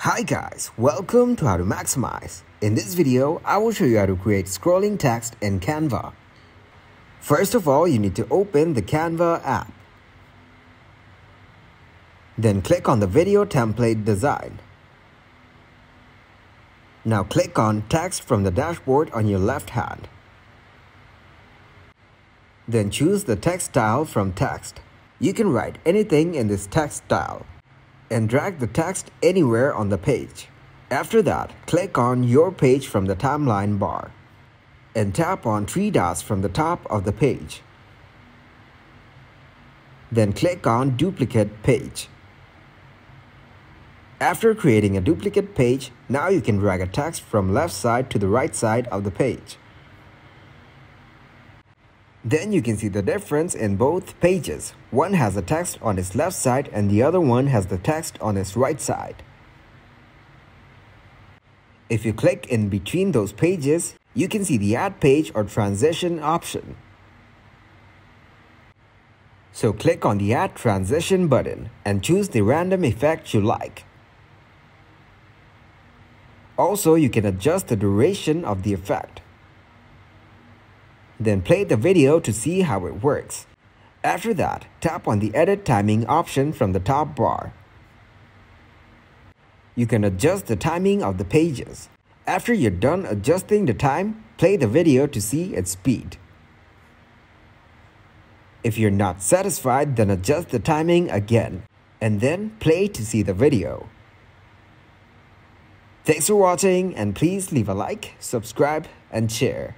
Hi guys, welcome to How to Maximize. In this video, I will show you how to create scrolling text in Canva. First of all, you need to open the Canva app. Then click on the video template design. Now click on text from the dashboard on your left hand. Then choose the text style from text. You can write anything in this text style and drag the text anywhere on the page. After that, click on Your Page from the timeline bar and tap on three dots from the top of the page. Then click on Duplicate Page. After creating a duplicate page, now you can drag a text from left side to the right side of the page. Then you can see the difference in both pages. One has the text on its left side and the other one has the text on its right side. If you click in between those pages, you can see the Add Page or Transition option. So click on the Add Transition button and choose the random effect you like. Also, you can adjust the duration of the effect. Then play the video to see how it works. After that, tap on the Edit Timing option from the top bar. You can adjust the timing of the pages. After you're done adjusting the time, play the video to see its speed. If you're not satisfied, then adjust the timing again, and then play to see the video. Thanks for watching and please leave a like, subscribe and share.